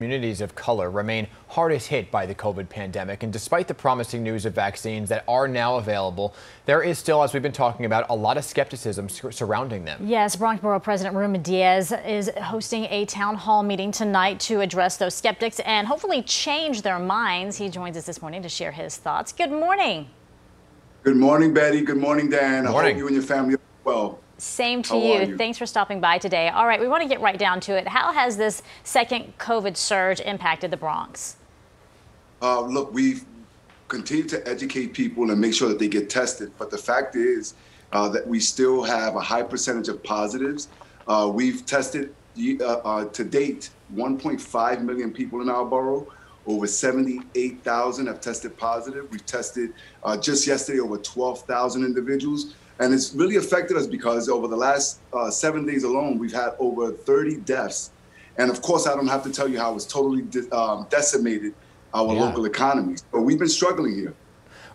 Communities of color remain hardest hit by the COVID pandemic, and despite the promising news of vaccines that are now available, there is still, as we've been talking about, a lot of skepticism surrounding them. Yes, Bronx Borough President Ruben Diaz is hosting a town hall meeting tonight to address those skeptics and hopefully change their minds. He joins us this morning to share his thoughts. Good morning. Good morning, Betty. Good morning, Dan. Good morning. I hope you and your family are well. Same to you. you. Thanks for stopping by today. All right, we want to get right down to it. How has this second COVID surge impacted the Bronx? Uh, look, we've continued to educate people and make sure that they get tested. But the fact is uh, that we still have a high percentage of positives. Uh, we've tested uh, uh, to date 1.5 million people in our borough. Over 78,000 have tested positive. We've tested uh, just yesterday over 12,000 individuals. And it's really affected us because over the last uh, seven days alone, we've had over 30 deaths. And of course, I don't have to tell you how it's totally de- um, decimated our yeah. local economies. But we've been struggling here.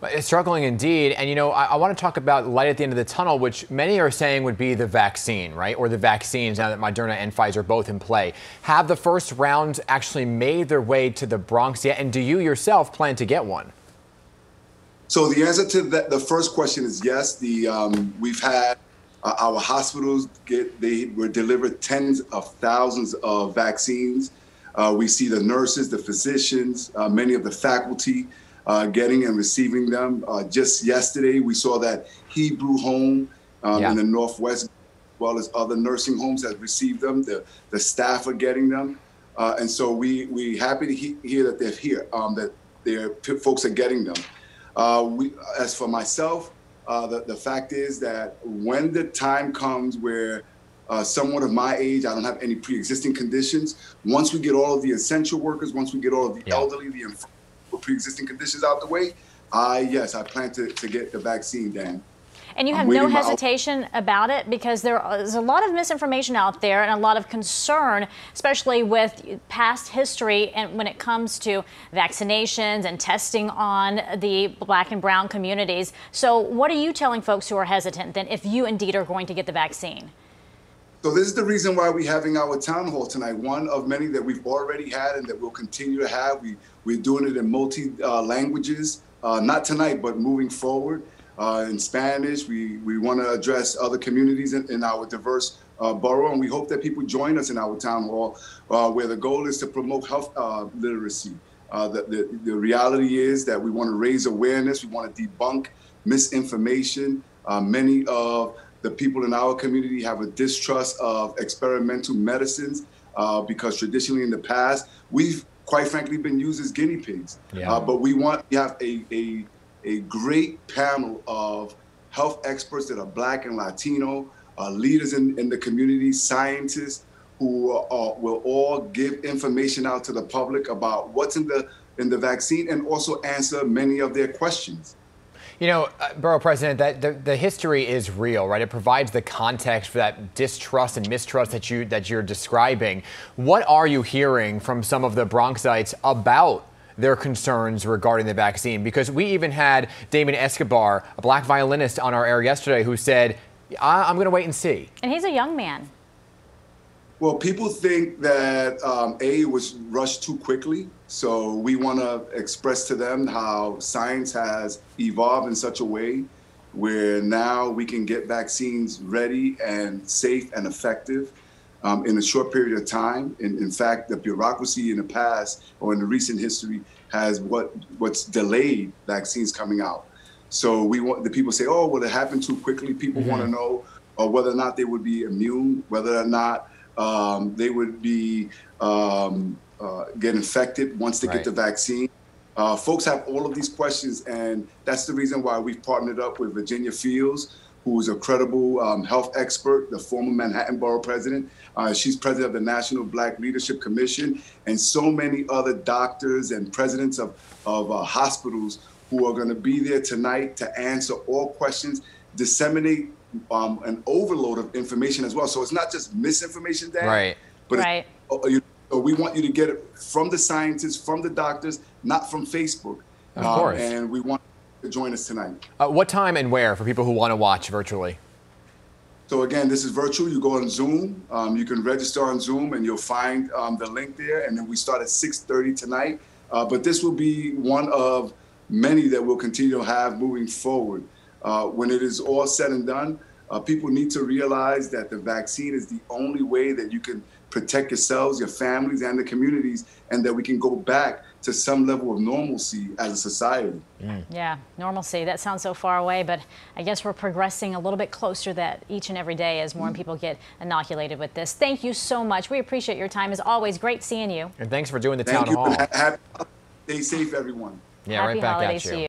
It's struggling indeed. And, you know, I, I, want to talk about light at the end of the tunnel, which many are saying would be the vaccine, right? Or the vaccines now that Moderna and Pfizer both in play. Have the first rounds actually made their way to the Bronx yet? And do you yourself plan to get one? So the answer to the first question is yes. The um, we've had uh, our hospitals get they were delivered tens of thousands of vaccines. Uh, we see the nurses, the physicians, uh, many of the faculty uh, getting and receiving them. Uh, just yesterday, we saw that Hebrew Home um, yeah. in the Northwest, as well as other nursing homes, have received them. The the staff are getting them, uh, and so we we happy to he- hear that they're here. Um, that their folks are getting them. Uh, we, as for myself, uh, the, the fact is that when the time comes where uh, someone of my age, I don't have any pre-existing conditions. Once we get all of the essential workers, once we get all of the yeah. elderly, the pre-existing conditions out the way, I yes, I plan to, to get the vaccine, Dan. And you have no hesitation about it because there's a lot of misinformation out there and a lot of concern, especially with past history and when it comes to vaccinations and testing on the black and brown communities. So, what are you telling folks who are hesitant then if you indeed are going to get the vaccine? So this is the reason why we're having our town hall tonight. One of many that we've already had and that we'll continue to have. We we're doing it in multi uh, languages, uh, not tonight, but moving forward uh, in Spanish. We, we want to address other communities in, in our diverse uh, borough, and we hope that people join us in our town hall, uh, where the goal is to promote health uh, literacy. The, the, the, reality is that we want to raise awareness, we want to debunk misinformation. Many of the people in our community have a distrust of experimental medicines because traditionally in the past, we've quite frankly been used as guinea pigs. Yeah. but we want to have a, a a great panel of health experts that are Black and Latino, uh, leaders in, in the community, scientists who uh, will all give information out to the public about what's in the in the vaccine and also answer many of their questions. You know, uh, Borough President, that the, the, history is real, right? It provides the context for that distrust and mistrust that you that you're describing. What are you hearing from some of the Bronxites about their concerns regarding the vaccine. Because we even had Damien Escobar, a black violinist, on our air yesterday who said, I'm going to wait and see. And he's a young man. Well, people think that um, A was rushed too quickly. So we want to express to them how science has evolved in such a way where now we can get vaccines ready and safe and effective um, in a short period of time. In, in fact, the bureaucracy in the past or in the recent history has what what's delayed vaccines coming out. So we want the people say, oh, well, it happened too quickly. People mm-hmm. want to know uh, whether or not they would be immune, whether or not um, they would be um, uh, get infected once they right. get the vaccine. Uh, folks have all of these questions, and that's the reason why we've partnered up with Virginia Fields who is a credible um, health expert, the former Manhattan Borough president. Uh, she's president of the National Black Leadership Commission, and so many other doctors and presidents of, of uh, hospitals who are going to be there tonight to answer all questions, disseminate um, an overload of information as well. So it's not just misinformation, Dan. Right. But right. Uh, you, we want you to get it from the scientists, from the doctors, not from Facebook. Of course. Um, and we want to join us tonight. Uh, what time and where for people who want to watch virtually? So again, this is virtual. You go on Zoom. Um, you can register on Zoom, and you'll find um, the link there. And then we start at 6:30 tonight. Uh, but this will be one of many that we'll continue to have moving forward. Uh, when it is all said and done, uh, people need to realize that the vaccine is the only way that you can protect yourselves, your families, and the communities, and that we can go back to some level of normalcy as a society. Mm. Yeah, normalcy. That sounds so far away, but I guess we're progressing a little bit closer that each and every day as more mm. people get inoculated with this. Thank you so much. We appreciate your time. As always, great seeing you. And thanks for doing the Thank town you. hall. Happy, stay safe, everyone. Yeah, Happy right back at you. you.